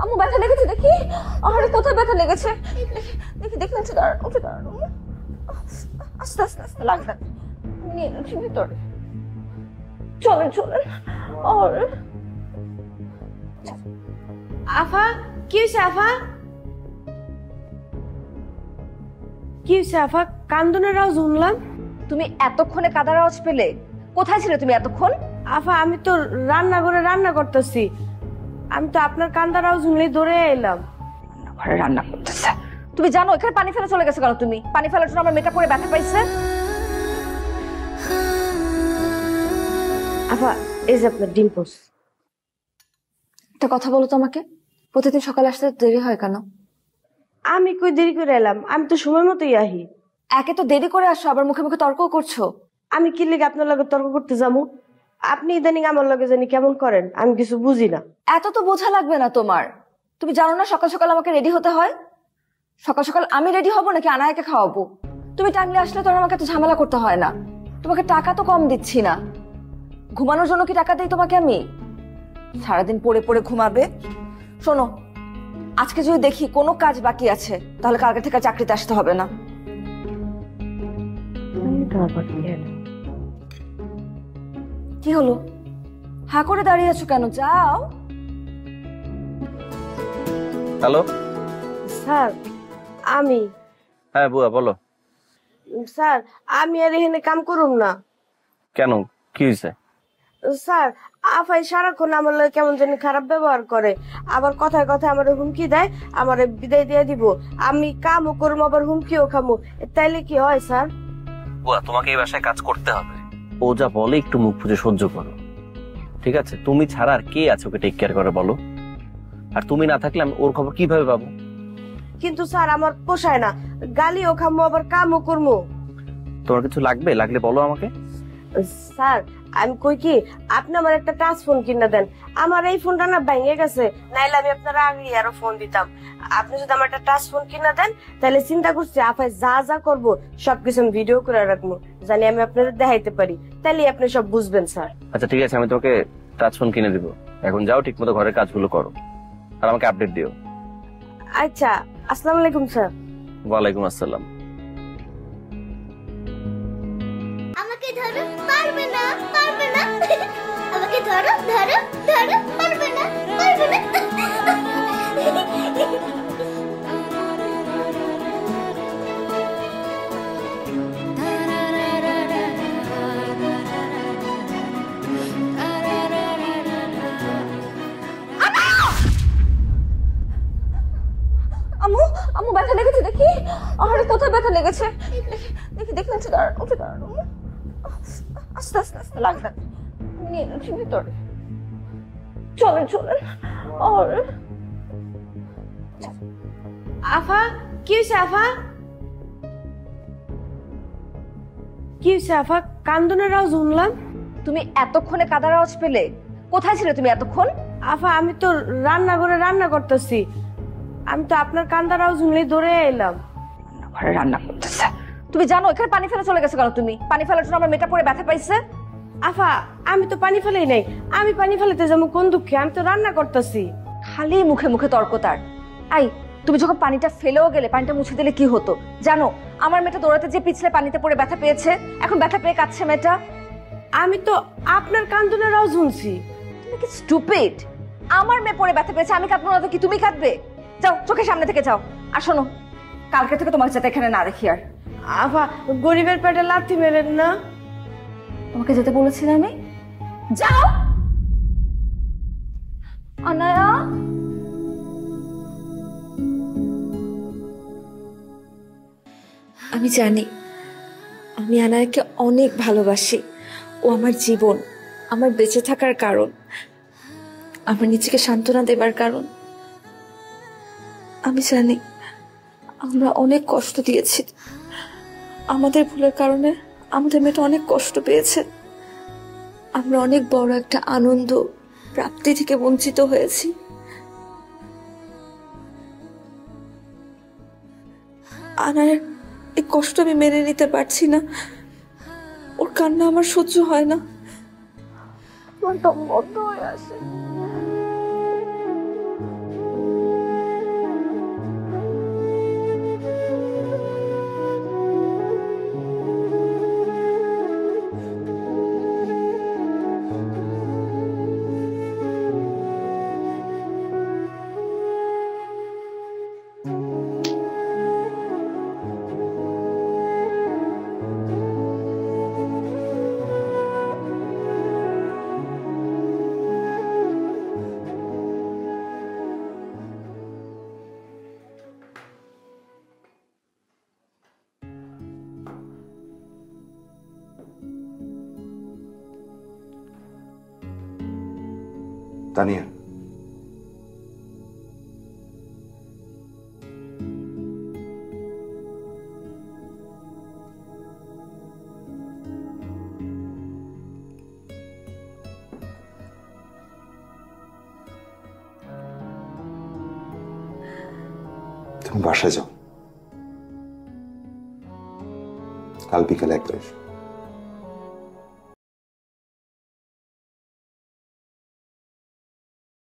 আম্মু ব্যথা লেগেছে দেখি। আরে কোথায় ব্যথা লেগেছে? দেখি দেখি উঠে দাঁড়ানো উঠে দাঁড়ানো। আস্তে আস্তে আস্তে লাগবে নিয়ে নিচ্ছি ভিতরে চলেন চলেন। আর আফা কি হয়েছে আফা? কি হয়েছে আফা? কান্দনের আওয়াজ শুনলাম। তুমি এতক্ষণে কাদার আওয়াজ পেলে। কোথায় ছিলে তুমি এতক্ষণ? আফা আমি তো রান্না করে রান্না করতেছি। আমি তো আপনার কান্দার আওয়াজ দৌড়ে এলাম। ঘরে রান্না করতেছে। তুমি জানো এখানে পানি ফেলে চলে গেছে কেন তুমি? পানি ফেলার জন্য আমার মেয়েটা করে ব্যথা পাইছে। আফা এই যে আপনার ডিম্পোস একটা কথা বলো তো আমাকে। প্রতিদিন সকালে আসতে দেরি হয় কেন? আমি কই দেরি করে এলাম? আমি তো সময় মতোই আহি। একে তো দেরি করে আসো আবার মুখে মুখে তর্কও করছ। আমি কি লেগে আপনার লগে তর্ক করতে যাব? আপনি ইদানিং আমার লগে জানি কেমন করেন? আমি কিছু বুঝি না। এত তো বোঝা লাগবে না তোমার। তুমি জানো না সকাল সকাল আমাকে রেডি হতে হয়? সকাল সকাল আমি রেডি হব নাকি আনায়াকে খাওয়াবো? তুমি টাইমলি আসলে তো আর আমাকে এত ঝামেলা করতে হয় না। তোমাকে টাকা তো কম দিচ্ছি না। ঘুমানোর জন্য কি টাকা দিই তোমাকে আমি? সারাদিন পড়ে পড়ে ঘুমাবে? শোনো আজকে যদি দেখি কোনো কাজ বাকি আছে তাহলে কালকে থেকে চাকরিতে আসতে হবে না। কি হলো? হা করে দাঁড়িয়ে আছো কেন? যাও। হ্যালো? স্যার আমি। হ্যাঁ বুয়া বলো। স্যার আমি আর এখানে কাম করুম না। কেন? কি হয়েছে স্যার আফাই সারাক্ষণ আমার লগে কেমন জানি খারাপ ব্যবহার করে। আবার কথায় কথায় আমার হুমকি দেয় আমার বিদায় দিয়ে দিব। আমি কামও করুম আবার হুমকিও খামো। তাইলে কি হয় স্যার? বুয়া তোমাকে এই বাসায় কাজ করতে হবে। ও যা বলে একটু মুখ ফুজে সহ্য করো। ঠিক আছে? তুমি ছাড়া আর কে আছে ওকে টেক কেয়ার করে বলো? আর তুমি না থাকলে আমি ওর খবর কীভাবে পাবো? কিন্তু স্যার আমার পোষায় না। গালি ও খামো আবার কামও কর্ম। তোমার কিছু লাগবে? লাগলে বলো আমাকে। স্যার আমি কই কি আপনি আমার একটা টাচ ফোন কিনে দেন। আমার এই ফোনটা না ভেঙে গেছে নাইলে আমি আপনার আগে আরও ফোন দিতাম। আপনি যদি আমার একটা টাচ ফোন কিনে দেন তাহলে চিন্তা করছি আপায় যা যা করব সবকিছু আমি ভিডিও করে রাখব জানি আমি আপনাদের দেখাইতে পারি। তাহলে আপনি সব বুঝবেন স্যার। আচ্ছা ঠিক আছে আমি তোমাকে টাচ ফোন কিনে দিব। এখন যাও ঠিক মতো ঘরের কাজগুলো করো। আর আমাকে আপডেট দিও। আচ্ছা আসসালামু আলাইকুম স্যার। ওয়ালাইকুম আসসালাম। ধরো ধরো ধরো, পারবে না পারবে না। আম্মু! আম্মু ব্যথা লেগেছে দেখি। আরে কোথায় ব্যথা লেগেছে? দেখি দেখি উঠে দাঁড়ানো উঠে দাঁড়ানো আস্তে আস্তে আস্তে, লাগবে নিয়ে নিচ্ছি ভিতরে। চলেন চলেন। আর আফা কি হয়েছে আফা? কি হয়েছে আফা? কান্দনের আওয়াজ শুনলাম। তুমি এতক্ষণে কাদার আওয়াজ পেলে। কোথায় ছিলে তুমি এতক্ষণ? আফা আমি তো রান্না করে রান্না করতেছি। আমি তো আপনার কান্দার আওয়াজ শুনলেই দৌড়ে এলাম। রান্না করতেছে। তুমি জানো এখানে পানি ফেলা চলে গেছে কেন তুমি? পানি ফেলার জন্য আমার মেয়েটা পরে ব্যথা পাইছে। আফা আমি তো পানি ফেলেই নাই। আমি পানি ফেলাতে যাব কোন দুঃখে? আমি তো রান্না করতেছি। খালি মুখে মুখে তর্ক তার। আই তুমি যখন পানিটা ফেলেও গেলে পানিটা মুছে দিলে কি হতো? জানো আমার মেয়েটা দৌড়াতে যে পিছলে পানিতে পড়ে ব্যথা পেয়েছে এখন ব্যথা পেয়ে কাচ্ছে মেয়েটা। আমি তো আপনার কান্দনের আওয়াজ শুনছি। তুমি কি স্টুপিড আমার মেয়ে পড়ে ব্যথা পেয়েছে আমি কাঁদবো না তো কি? তুমি কাঁদবে? যাও চোখের সামনে থেকে যাও। আর শোনো কালকে থেকে তোমার যাতে এখানে না দেখি আর। আফা গরিবের পেটে লাথি মেরেন না। তোমাকে যেতে বলেছি না আমি? যাও! অনায়া! আমি জানি, আমি আনায়াকে অনেক ভালোবাসি। ও আমার জীবন, আমার বেঁচে থাকার কারণ, আমার নিজেকে সান্ত্বনা দেবার কারণ। আমি জানি, আমরা অনেক কষ্ট দিয়েছি। আমাদের ভুলের কারণে আমাদের মেয়েটা অনেক কষ্ট পেয়েছে। আমরা অনেক বড় একটা আনন্দ প্রাপ্তি থেকে বঞ্চিত হয়েছি। আনার এই কষ্ট আমি মেনে নিতে পারছি না। ওর কান্না আমার সহ্য হয় না। আমার দম বন্ধ হয়ে আসে। তানিয়া তুমি বাসায় যাও। কাল বিকালে একবার এসো।